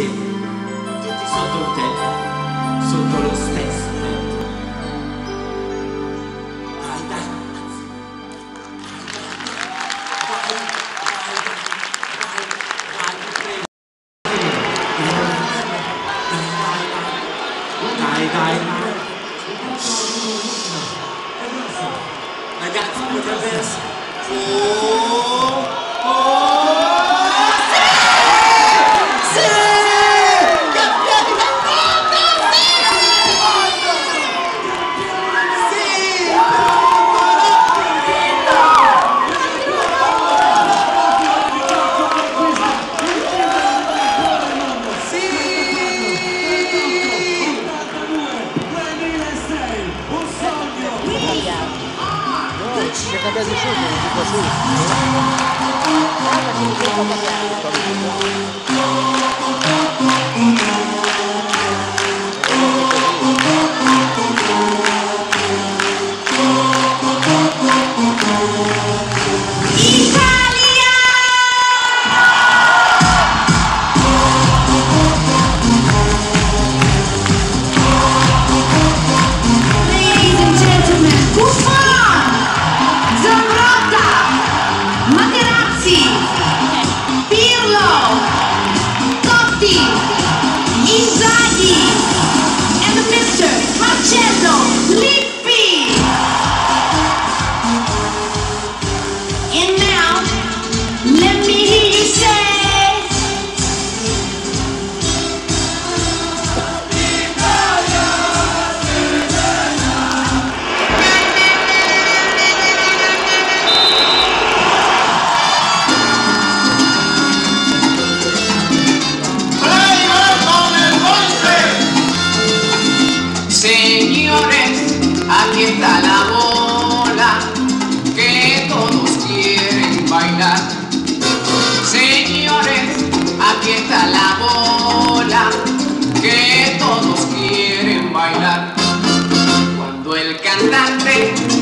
siete, tutti sotto il tetto, sotto lo stesso vai, vai, vai, vai, vai, vai, dai, dai, vai, vai, Ragazzi, potrebbe essere... Oh! Thank you.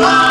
Oh!